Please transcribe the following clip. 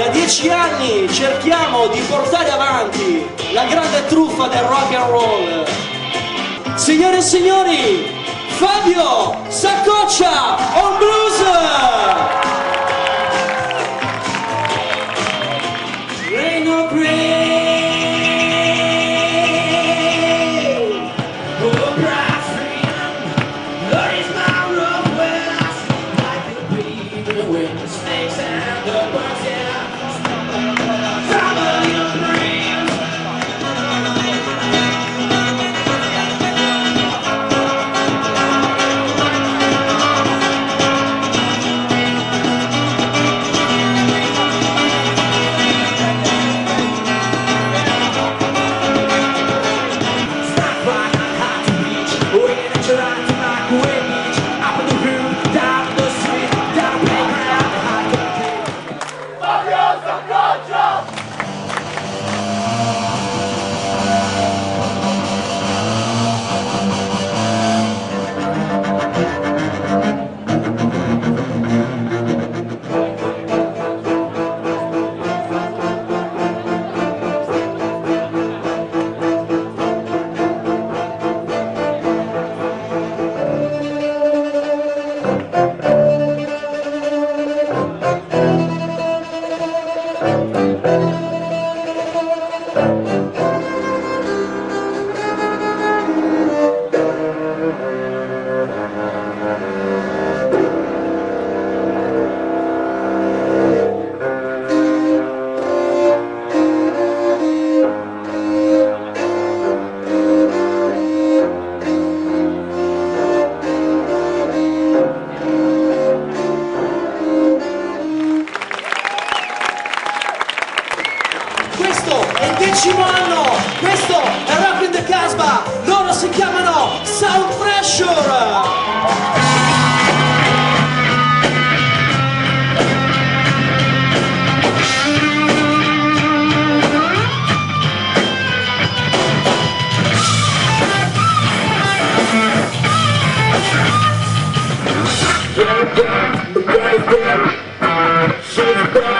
da dieci anni cerchiamo di portare avanti la grande truffa del rock and roll. Signore e signori, Fabio Saccoccia on blues! Decimo anno, questo è Rock in the Casbah, loro si chiamano Sound Pressure! Just